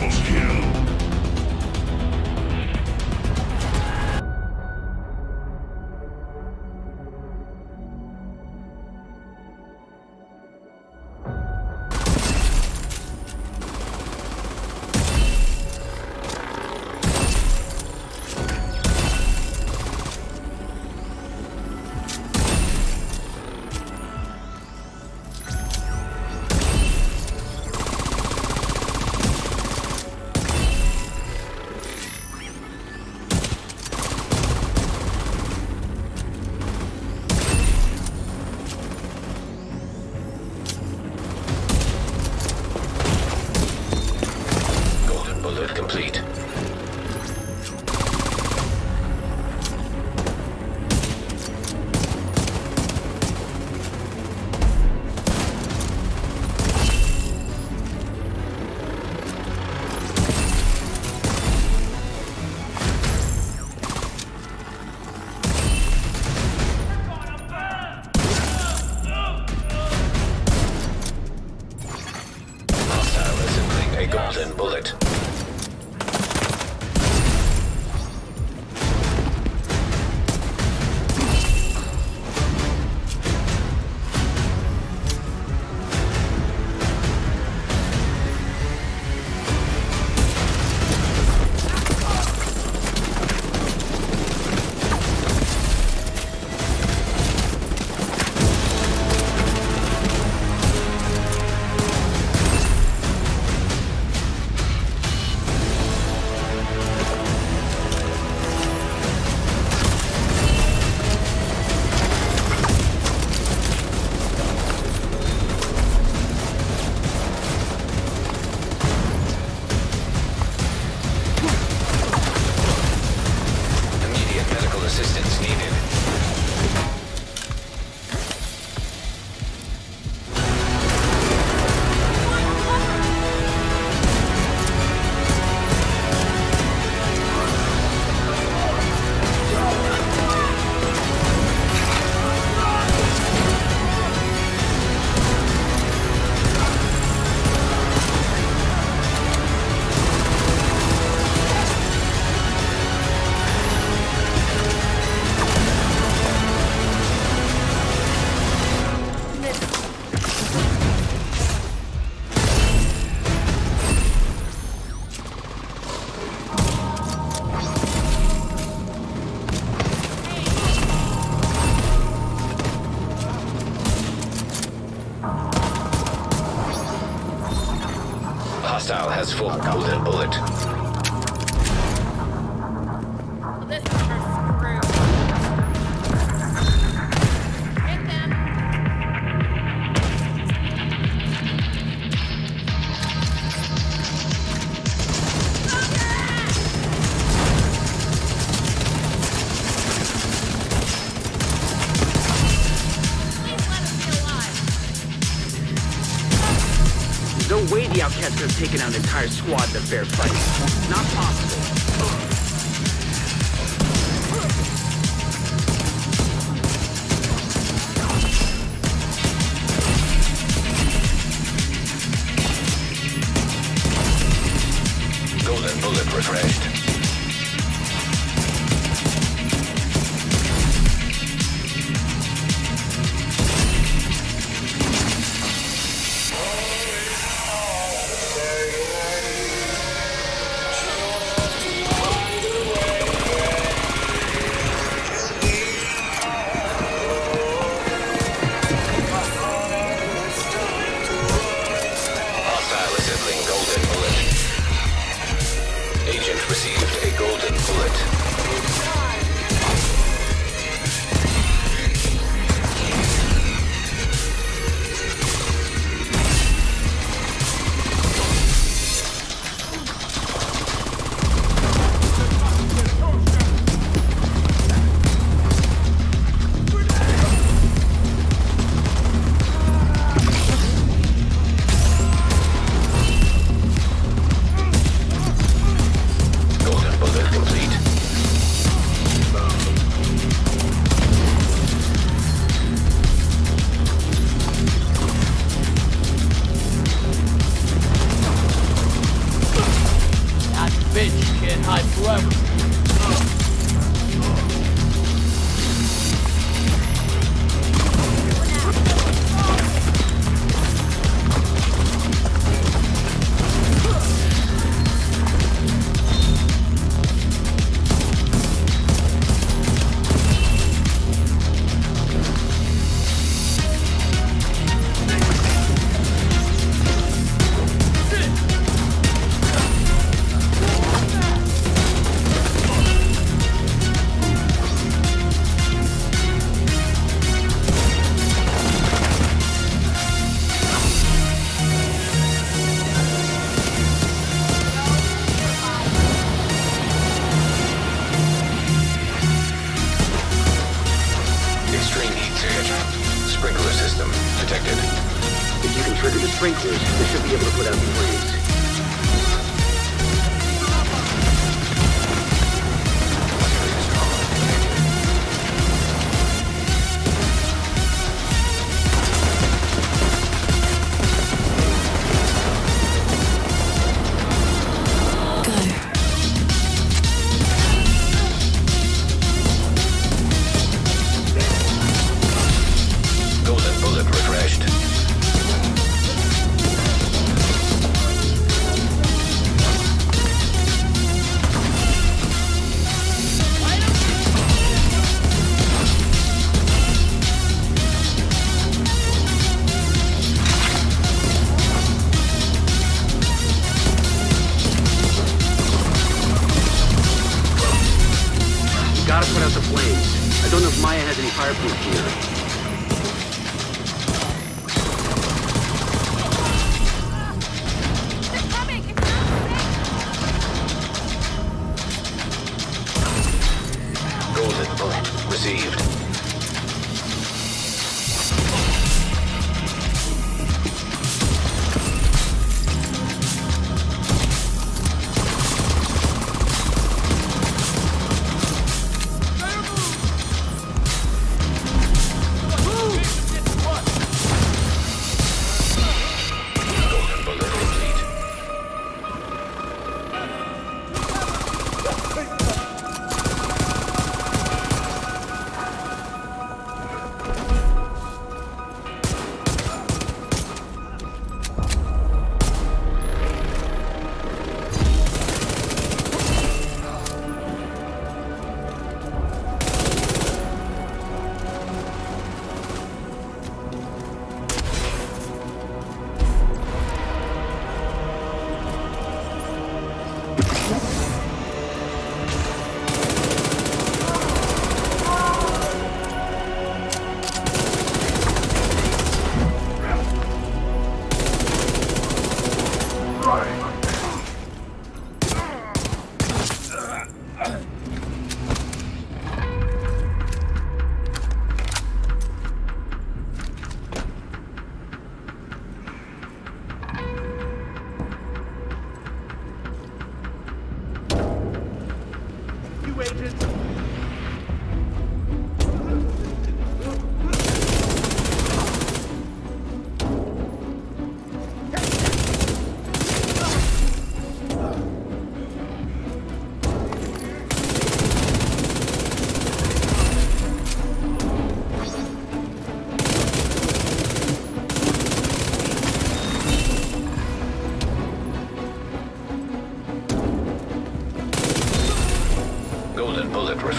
Double kill. foco. taking out an entire squad in a fair fight. Not possible. bitch, can't hide forever. Sprinklers, they should be able to put out the gotta put out the flames. I don't know if Maya has any fireproof gear.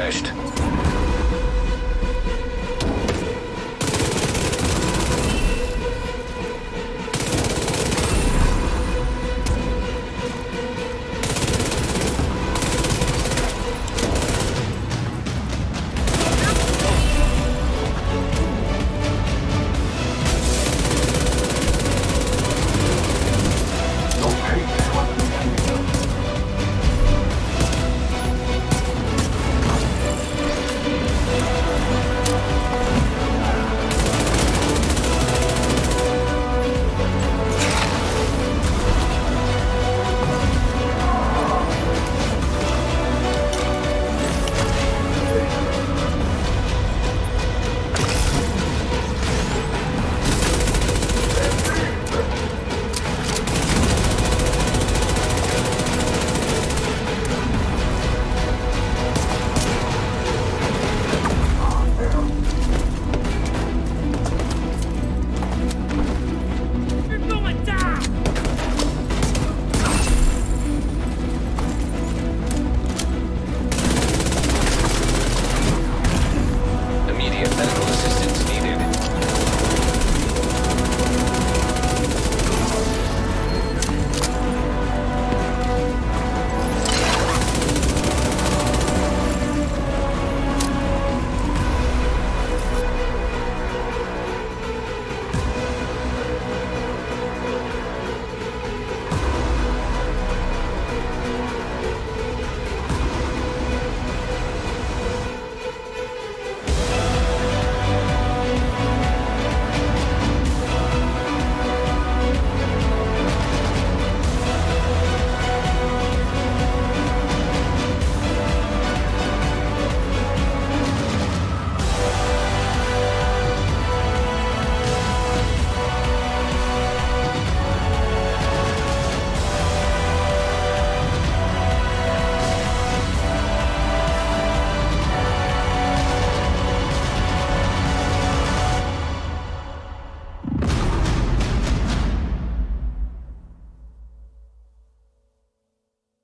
perished.